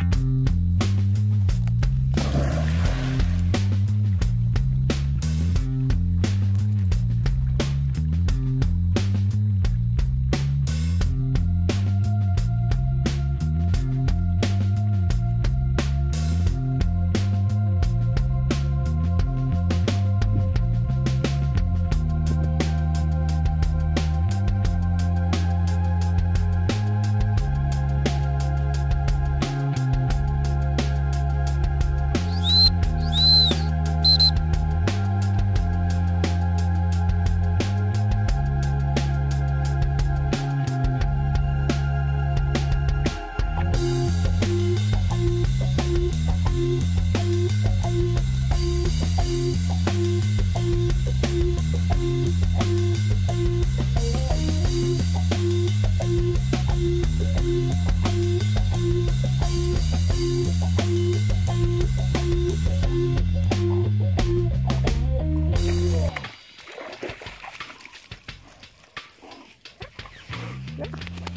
you Yeah.